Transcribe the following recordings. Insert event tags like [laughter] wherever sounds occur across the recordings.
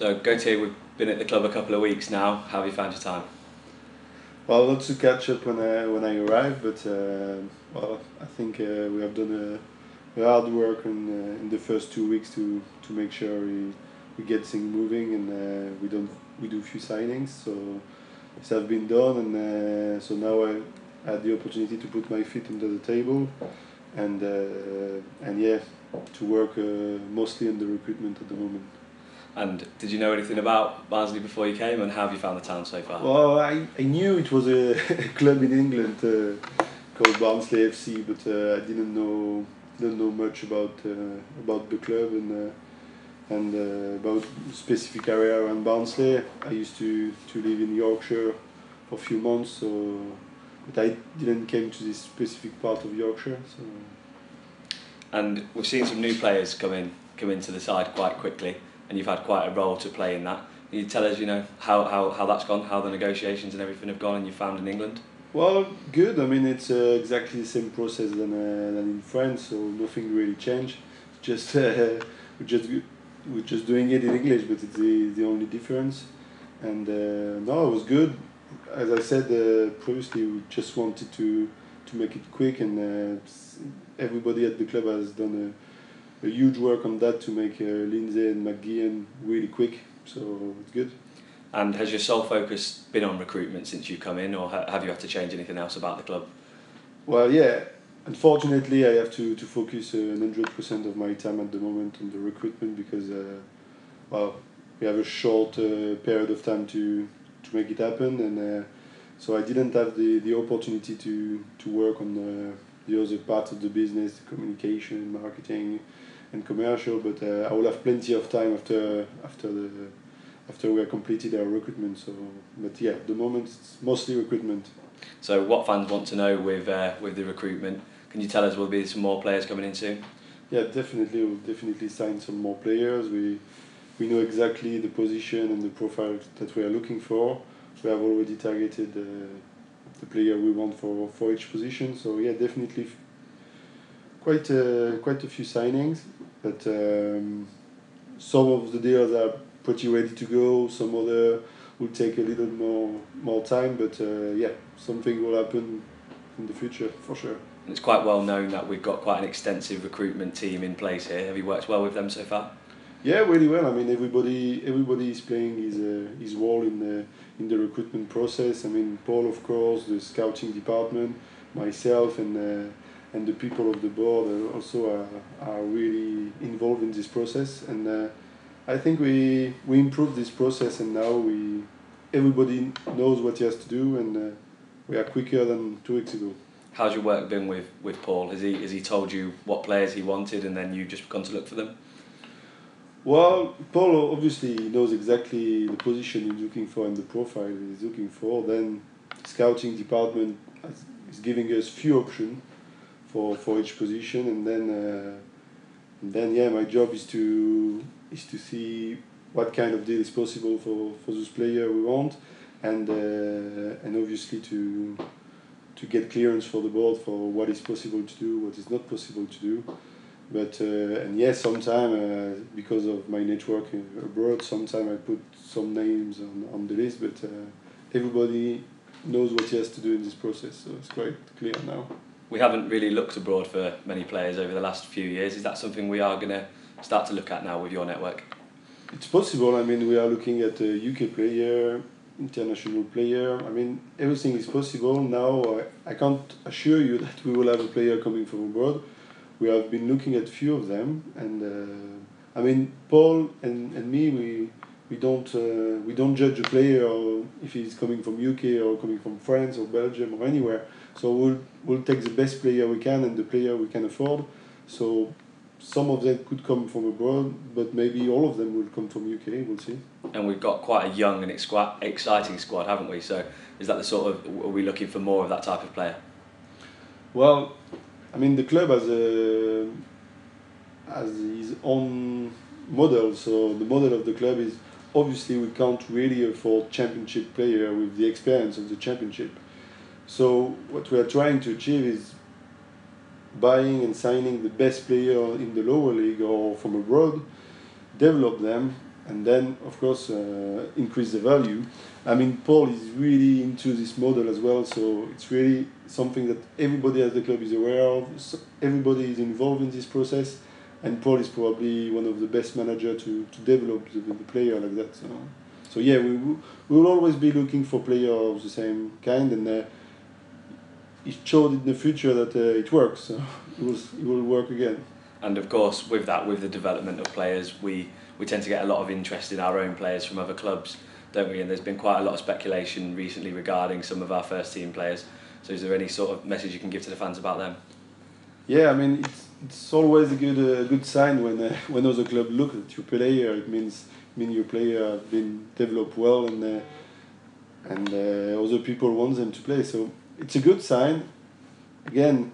So Gauthier, we've been at the club a couple of weeks now. How have you found your time? Well, lots to catch up when I when I arrived, but uh, well, I think uh, we have done a, a hard work in, uh, in the first two weeks to, to make sure we, we get things moving and uh, we don't we do a few signings. So this have been done, and uh, so now I had the opportunity to put my feet under the table, and uh, and yeah, to work uh, mostly on the recruitment at the moment. And did you know anything about Barnsley before you came, and how have you found the town so far? Well, I, I knew it was a [laughs] club in England uh, called Barnsley FC, but uh, I didn't know didn't know much about uh, about the club and uh, and uh, about specific area around Barnsley. I used to, to live in Yorkshire for a few months, so but I didn't came to this specific part of Yorkshire. So And we've seen some new players come in, come into the side quite quickly, and you've had quite a role to play in that. Can you tell us, you know, how, how, how that's gone, how the negotiations and everything have gone, and you found in England? Well, good. I mean, it's uh, exactly the same process than, uh, than in France, so nothing really changed. Just uh, [laughs] we're just we're just doing it in English, but it's the, the only difference. And uh, no, it was good. As I said uh, previously, we just wanted to to make it quick, and uh, everybody at the club has done a, a huge work on that to make uh, Lindsay and McGeehan really quick. So it's good. And has your sole focus been on recruitment since you've come in, or ha- have you had to change anything else about the club? Well, yeah. Unfortunately, I have to, to focus uh, hundred percent of my time at the moment on the recruitment because, uh, well, we have a short uh, period of time to to make it happen, and uh, so I didn't have the, the opportunity to to work on the, the other part of the business, the communication, marketing, and commercial. But uh, I will have plenty of time after after the after we have completed our recruitment. So, but yeah, the moment it's mostly recruitment. So, what fans want to know with uh, with the recruitment? Can you tell us will there be some more players coming in soon? Yeah, definitely. We'll definitely sign some more players. We we know exactly the position and the profile that we are looking for. We have already targeted uh, the player we want for, for each position. So yeah, definitely quite a, quite a few signings. But um, some of the deals are pretty ready to go. Some other will take a little more more time. But uh, yeah, something will happen in the future for sure. It's quite well known that we've got quite an extensive recruitment team in place here. Have you worked well with them so far? Yeah, really well. I mean, everybody everybody is playing his uh, his role in the in the recruitment process. I mean, Paul, of course, the scouting department, myself, and uh, and the people of the board also are, are really involved in this process. And uh, I think we we improved this process, and now we everybody knows what he has to do, and uh, we are quicker than two weeks ago. How's your work been with, with Paul? Has he has he told you what players he wanted and then you've just gone to look for them? Well, Paul obviously knows exactly the position he's looking for and the profile he's looking for. Then, scouting department is giving us few options for, for each position, and then uh, and then yeah, my job is to is to see what kind of deal is possible for, for those player we want, and uh, and obviously to to get clearance for the board for what is possible to do, what is not possible to do. But uh, and yes, sometimes uh, because of my network abroad, sometimes I put some names on, on the list. But uh, everybody knows what he has to do in this process, so it's quite clear now. We haven't really looked abroad for many players over the last few years. Is that something we are going to start to look at now with your network? It's possible. I mean, we are looking at a UK player, international player. I mean, everything is possible now. I, I can't assure you [laughs] that we will have a player coming from abroad. We have been looking at a few of them, and uh, I mean, Paul and, and me, we we don't uh, we don't judge a player or if he's coming from UK or coming from France or Belgium or anywhere. So we'll we'll take the best player we can and the player we can afford. So some of them could come from abroad, but maybe all of them will come from UK. We'll see. And we've got quite a young and exqua- exciting squad, haven't we? So is that the sort of are we looking for more of that type of player? Well, I mean the club has a has his own model. So the model of the club is obviously we can't really afford championship player with the experience of the championship. So what we are trying to achieve is buying and signing the best player in the lower league or from abroad, develop them, and then of course uh, increase the value. I mean, Paul is really into this model as well, so it's really something that everybody at the club is aware of. So everybody is involved in this process, and Paul is probably one of the best managers to, to develop the, the player like that. So, so yeah, we we will always be looking for players of the same kind, and uh, it showed in the future that uh, it works. So it will it will work again. And of course, with that, with the development of players, we we tend to get a lot of interest in our own players from other clubs don't we? And there's been quite a lot of speculation recently regarding some of our first team players. So is there any sort of message you can give to the fans about them? Yeah, I mean it's, it's always a good uh, good sign when uh, [laughs] when other club look at your player. It means mean your player been developed well and uh, and uh, other people want them to play. So it's a good sign. Again,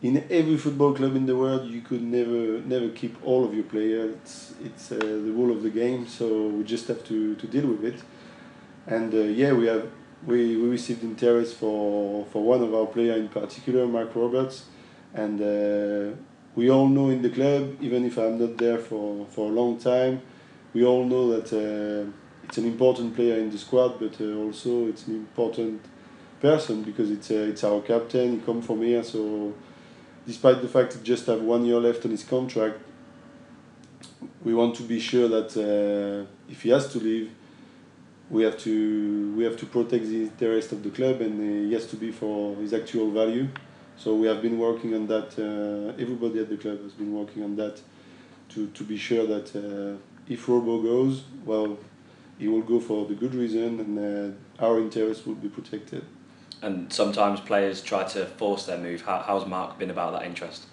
in every football club in the world, you could never never keep all of your players. It's it's uh, the rule of the game. So we just have to, to deal with it. And uh, yeah, we have we, we received interest for for one of our players in particular, Marc Roberts, and uh, we all know in the club, even if I'm not there for for a long time, we all know that uh, it's an important player in the squad, but uh, also it's an important person because it's uh, it's our captain. He come from here, so despite the fact he just have one year left on his contract, we want to be sure that uh, if he has to leave, we have to we have to protect the interest of the club, and uh, he has to be for his actual value. So we have been working on that. Uh, everybody at the club has been working on that to, to be sure that uh, if Robo goes, well, he will go for the good reason, and uh, our interest will be protected and sometimes players try to force their move. How, how's Marc been about that interest?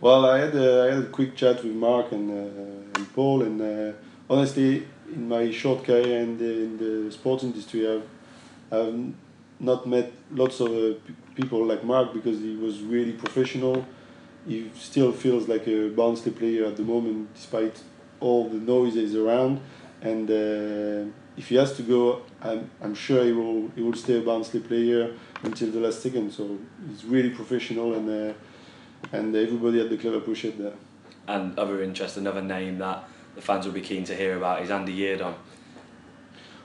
Well, I had a, I had a quick chat with Marc and, uh, and Paul, and uh, honestly, in my short career in the, in the sports industry, I've, I've not met lots of uh, people like Marc because he was really professional. He still feels like a Barnsley player at the moment, despite all the noises around, and uh, if he has to go, I'm, I'm sure he will he will stay a Barnsley player until the last second. So he's really professional, and uh, and everybody at the club appreciate that. And other interest, another name that the fans will be keen to hear about is Andy Yiadom.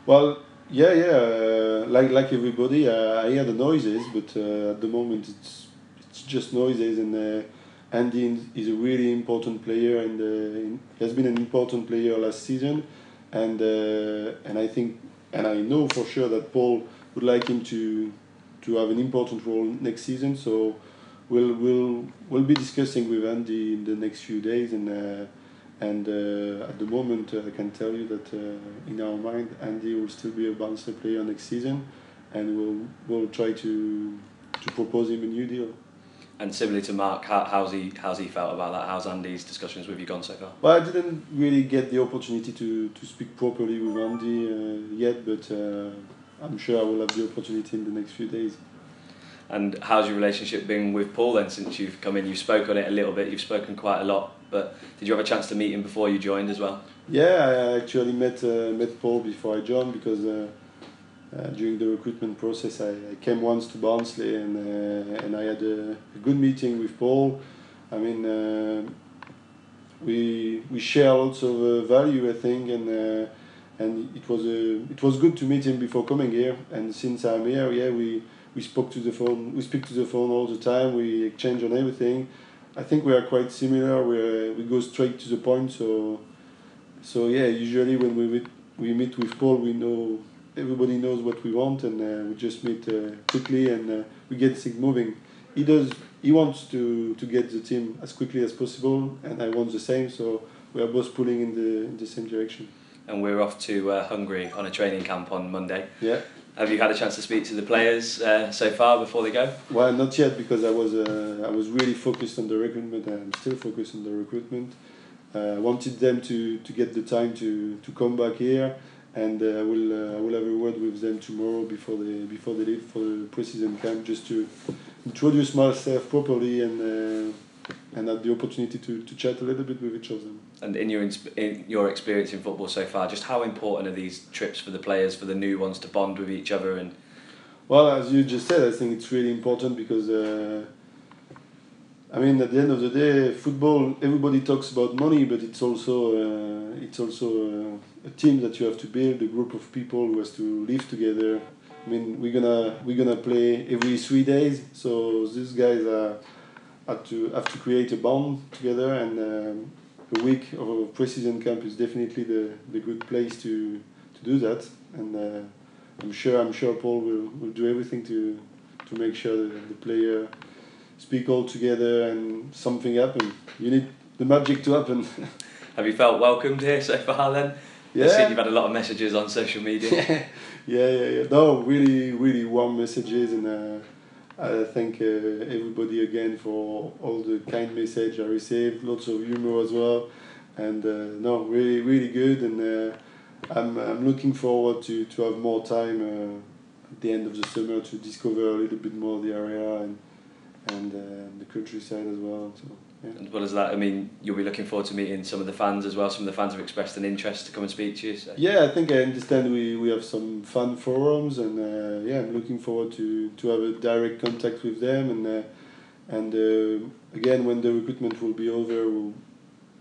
Well, yeah, yeah, uh, like like everybody, uh, I hear the noises, but uh, at the moment it's it's just noises, and uh, Andy is a really important player, and uh, he has been an important player last season and uh, and I think and I know for sure that Paul would like him to to have an important role next season. So we'll we'll we'll be discussing with Andy in the next few days and. Uh, and uh, at the moment, uh, I can tell you that uh, in our mind, Andy will still be a Barnsley player next season, and we'll we'll try to to propose him a new deal. And similarly to Marc, how, how's he how's he felt about that? How's Andy's discussions with you gone so far? Well, I didn't really get the opportunity to, to speak properly with Andy uh, yet, but uh, I'm sure I will have the opportunity in the next few days. And how's your relationship been with Paul then since you've come in? You've spoken on it a little bit, you've spoken quite a lot, but did you have a chance to meet him before you joined as well? Yeah, I actually met uh, met Paul before I joined because uh, during the recruitment process, I, I, came once to Barnsley and uh, and I had a, a, good meeting with Paul. I mean, uh, we we share lots of uh, value, I think, and uh, and it was it was good to meet him before coming here. And since I'm here, yeah, we we spoke to the phone. We speak to the phone all the time. We exchange on everything. I think we are quite similar. We we go straight to the point. So so yeah, usually when we meet we meet with Paul, we know everybody knows what we want, and uh, we just meet uh, quickly and uh, we get things moving. He does. He wants to, to get the team as quickly as possible, and I want the same. So we are both pulling in the in the same direction. And we're off to uh, Hungary on a training camp on Monday. Yeah. Have you had a chance to speak to the players uh, so far before they go? Well, not yet because I was uh, I was really focused on the recruitment. and I'm still focused on the recruitment. I wanted them to, to get the time to, to come back here and uh, I will uh, I will have a word with them tomorrow before they before they leave for the preseason camp just to introduce myself properly and uh, and have the opportunity to, to chat a little bit with each of them. And in your in your experience in football so far, just how important are these trips for the players, for the new ones to bond with each other and? Well, as you just said, I think it's really important because. I mean, at the end of the day, football. Everybody talks about money, but it's also uh, it's also uh, a team that you have to build, a group of people who has to live together. I mean, we're gonna we're gonna play every three days, so these guys are have to have to create a bond together, and um, a week of a pre-season camp is definitely the, the good place to to do that. And uh, I'm sure I'm sure Paul will, will do everything to to make sure that the player speak all together and something happen. You need the magic to happen. [laughs] Have you felt welcomed here so far then? Yeah. I've seen you've had a lot of messages on social media. [laughs] yeah, yeah, yeah. No, really, really warm messages, and uh, I thank uh, everybody again for all the kind message I received. Lots of humor as well, and uh, no, really, really good. And uh, I'm I'm looking forward to to have more time uh, at the end of the summer to discover a little bit more the area and and uh, the countryside as well. So. Yeah. As well as that, I mean, you'll be looking forward to meeting some of the fans as well. Some of the fans have expressed an interest to come and speak to you. So. Yeah, I think I understand we, we have some fan forums, and uh, yeah, I'm looking forward to, to have a direct contact with them. And uh, and uh, again, when the recruitment will be over, we'll,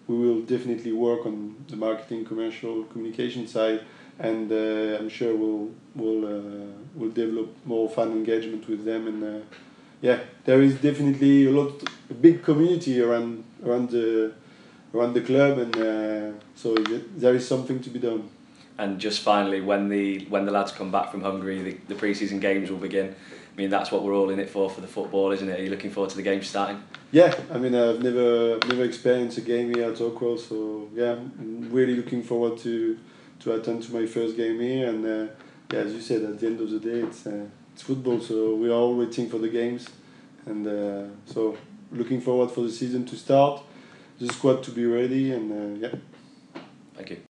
we will definitely work on the marketing, commercial, communication side, and uh, I'm sure we'll we'll uh, we'll develop more fan engagement with them and uh, yeah, there is definitely a lot, a big community around around the around the club, and uh, so there is something to be done. And just finally, when the when the lads come back from Hungary, the, the pre-season games will begin. I mean, that's what we're all in it for for the football, isn't it? Are you looking forward to the game starting? Yeah, I mean, I've never never experienced a game here at Oakwell, so yeah, I'm really looking forward to to attend to my first game here. And uh, yeah, as you said, at the end of the day, it's. Uh, it's football, so we are all waiting for the games, and uh, so looking forward for the season to start, the squad to be ready, and uh, yeah. Thank you.